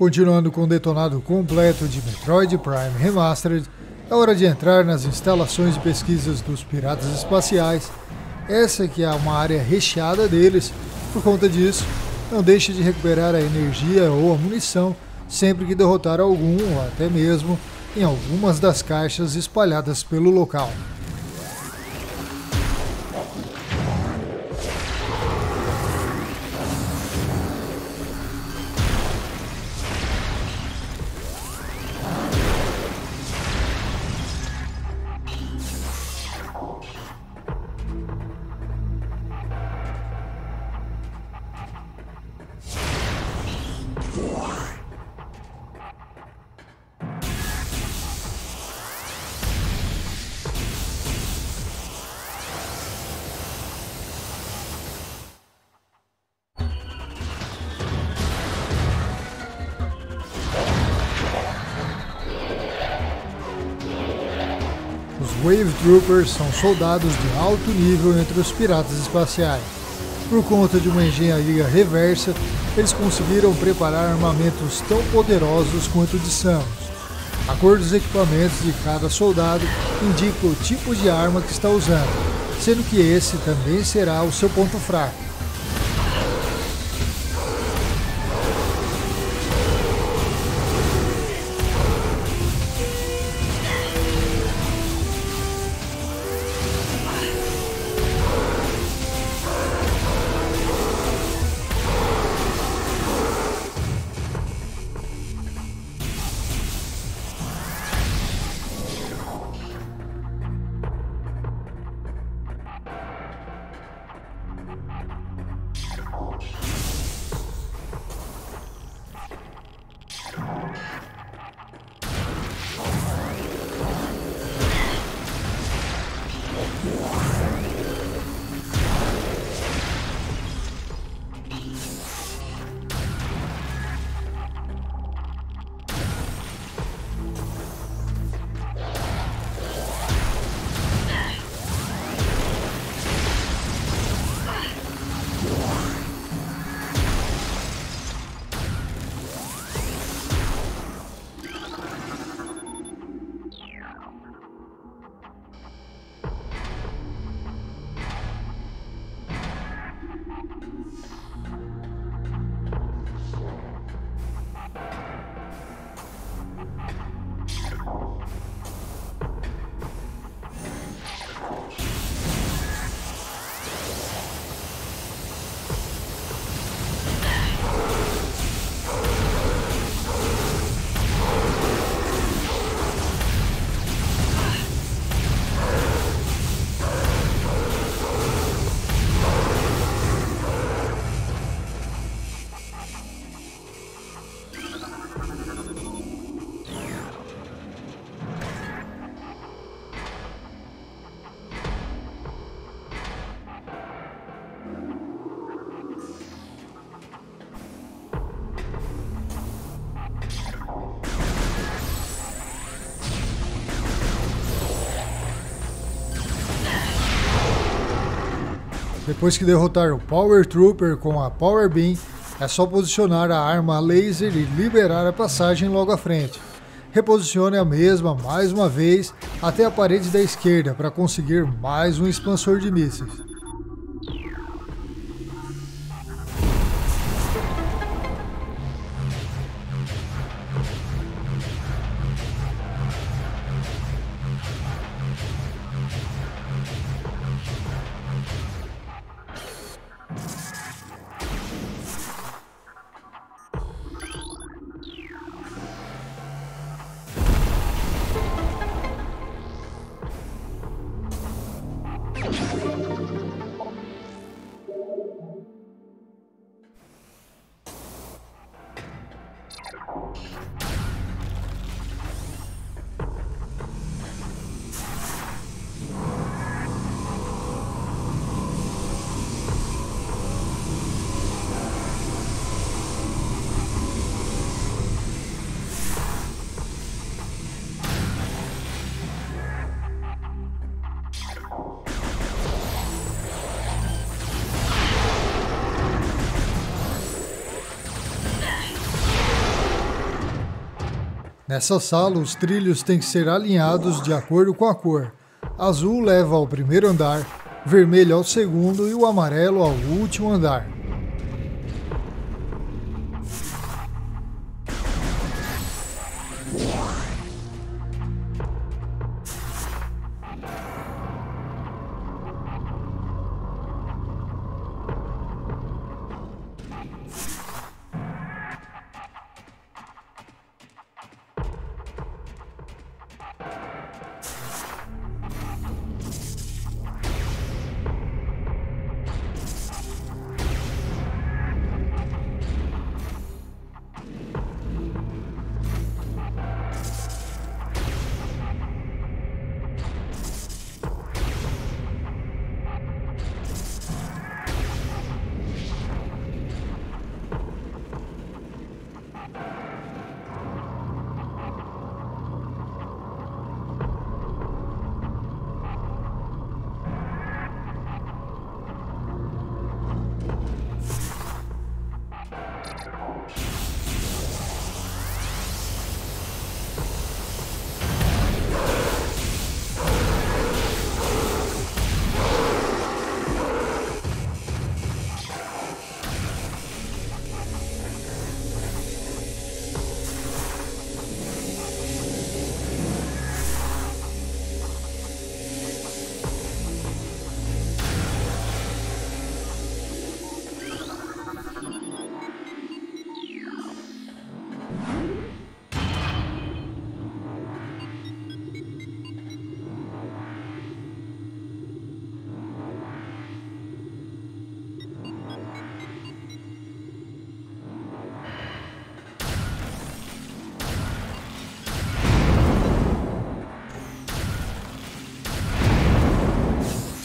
Continuando com o detonado completo de Metroid Prime Remastered, é hora de entrar nas instalações de pesquisas dos piratas espaciais. Essa que é uma área recheada deles. Por conta disso, não deixe de recuperar a energia ou a munição sempre que derrotar algum ou até mesmo em algumas das caixas espalhadas pelo local. Wave Troopers são soldados de alto nível entre os piratas espaciais. Por conta de uma engenharia reversa, eles conseguiram preparar armamentos tão poderosos quanto de Samus. A cor dos equipamentos de cada soldado indica o tipo de arma que está usando, sendo que esse também será o seu ponto fraco. Depois que derrotar o Power Trooper com a Power Beam, é só posicionar a arma laser e liberar a passagem logo à frente. Reposicione a mesma mais uma vez até a parede da esquerda para conseguir mais um expansor de mísseis. Oh. Nessa sala, os trilhos têm que ser alinhados de acordo com a cor. Azul leva ao primeiro andar, vermelho ao segundo e o amarelo ao último andar.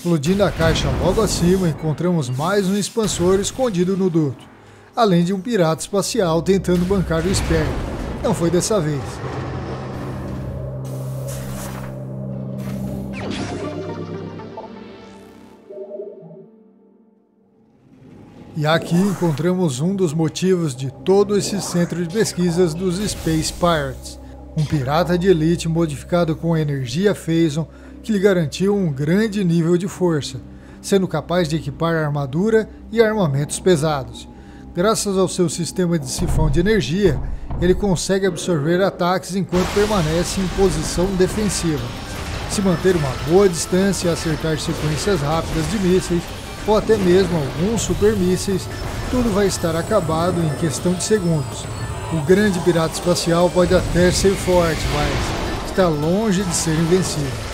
Explodindo a caixa logo acima, encontramos mais um expansor escondido no duto, além de um pirata espacial tentando bancar o esperto. Não foi dessa vez. E aqui encontramos um dos motivos de todo esse centro de pesquisas dos Space Pirates. Um pirata de elite modificado com energia Phazon que lhe garantiu um grande nível de força, sendo capaz de equipar armadura e armamentos pesados. Graças ao seu sistema de sifão de energia, ele consegue absorver ataques enquanto permanece em posição defensiva. Se manter uma boa distância e acertar sequências rápidas de mísseis, ou até mesmo alguns supermísseis, tudo vai estar acabado em questão de segundos. O grande pirata espacial pode até ser forte, mas está longe de ser invencível.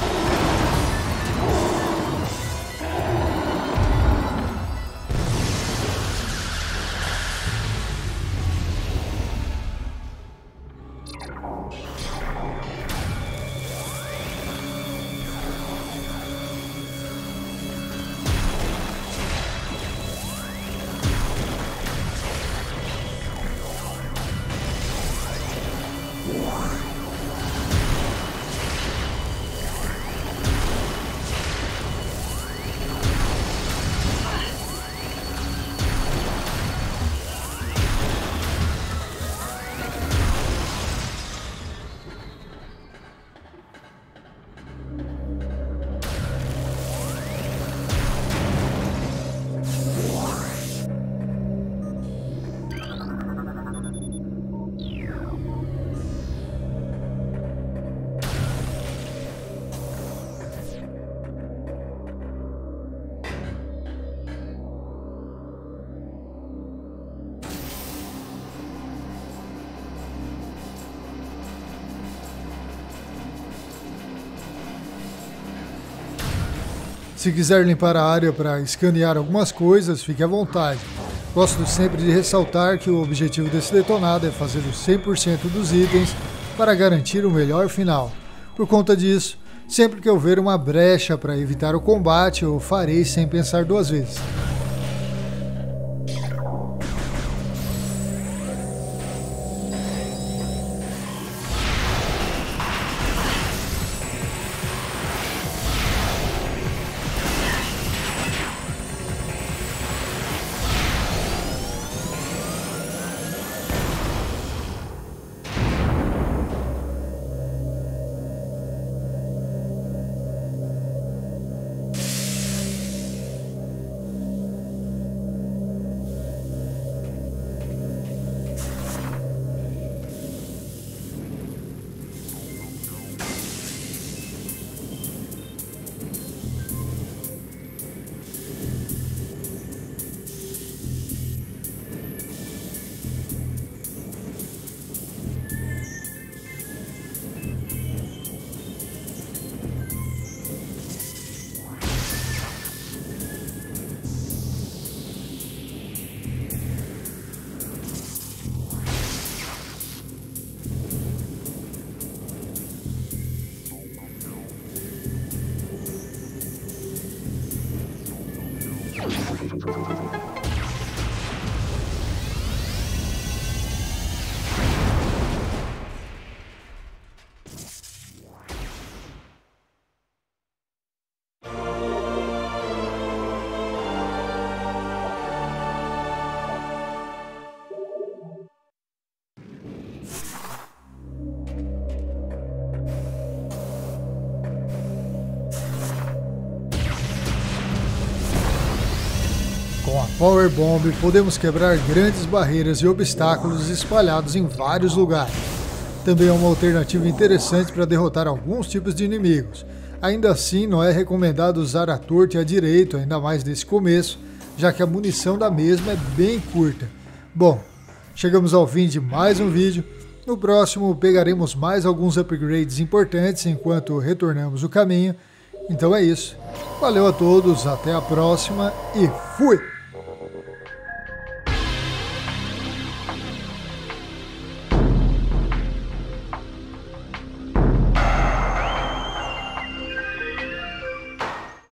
Se quiser limpar a área para escanear algumas coisas, fique à vontade. Gosto sempre de ressaltar que o objetivo desse detonado é fazer os 100% dos itens para garantir o melhor final. Por conta disso, sempre que eu ver uma brecha para evitar o combate, eu farei sem pensar duas vezes. Power Bomb podemos quebrar grandes barreiras e obstáculos espalhados em vários lugares. Também é uma alternativa interessante para derrotar alguns tipos de inimigos. Ainda assim, não é recomendado usar a torta e a direito, ainda mais nesse começo, já que a munição da mesma é bem curta. Bom, chegamos ao fim de mais um vídeo. No próximo pegaremos mais alguns upgrades importantes enquanto retornamos o caminho. Então é isso. Valeu a todos, até a próxima e fui!